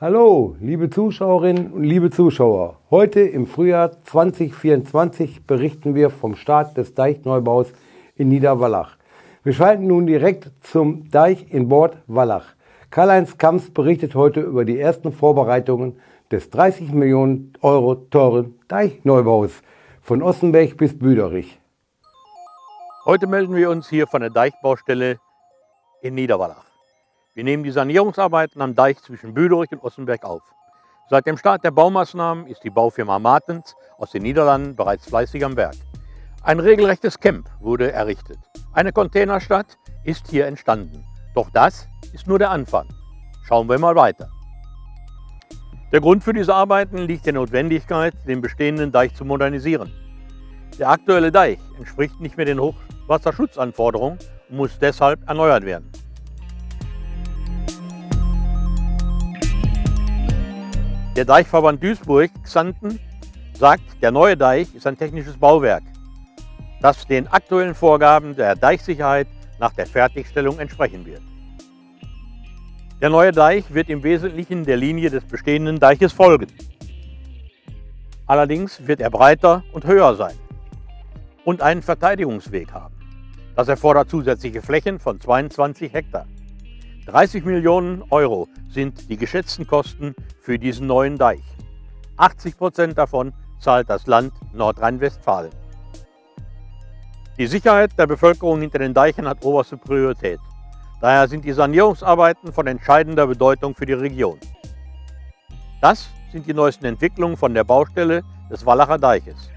Hallo, liebe Zuschauerinnen und liebe Zuschauer. Heute im Frühjahr 2024 berichten wir vom Start des Deichneubaus in Niederwallach. Wir schalten nun direkt zum Deich in Bord Wallach. Karl-Heinz Kamps berichtet heute über die ersten Vorbereitungen des 30 Millionen Euro teuren Deichneubaus von Ossenberg bis Büderich. Heute melden wir uns hier von der Deichbaustelle in Niederwallach. Wir nehmen die Sanierungsarbeiten am Deich zwischen Büderich und Ossenberg auf. Seit dem Start der Baumaßnahmen ist die Baufirma Martens aus den Niederlanden bereits fleißig am Werk. Ein regelrechtes Camp wurde errichtet. Eine Containerstadt ist hier entstanden. Doch das ist nur der Anfang. Schauen wir mal weiter. Der Grund für diese Arbeiten liegt der Notwendigkeit, den bestehenden Deich zu modernisieren. Der aktuelle Deich entspricht nicht mehr den Hochwasserschutzanforderungen und muss deshalb erneuert werden. Der Deichverband Duisburg, Xanten, sagt, der neue Deich ist ein technisches Bauwerk, das den aktuellen Vorgaben der Deichsicherheit nach der Fertigstellung entsprechen wird. Der neue Deich wird im Wesentlichen der Linie des bestehenden Deiches folgen. Allerdings wird er breiter und höher sein und einen Verteidigungsweg haben. Das erfordert zusätzliche Flächen von 22 Hektar. 30 Millionen Euro sind die geschätzten Kosten für diesen neuen Deich. 80 Prozent davon zahlt das Land Nordrhein-Westfalen. Die Sicherheit der Bevölkerung hinter den Deichen hat oberste Priorität. Daher sind die Sanierungsarbeiten von entscheidender Bedeutung für die Region. Das sind die neuesten Entwicklungen von der Baustelle des Wallacher Deiches.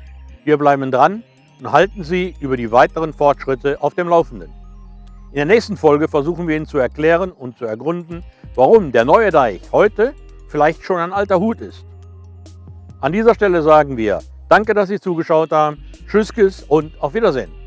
Wir bleiben dran und halten Sie über die weiteren Fortschritte auf dem Laufenden. In der nächsten Folge versuchen wir Ihnen zu erklären und zu ergründen, warum der neue Deich heute vielleicht schon ein alter Hut ist. An dieser Stelle sagen wir Danke, dass Sie zugeschaut haben, Tschüss und auf Wiedersehen.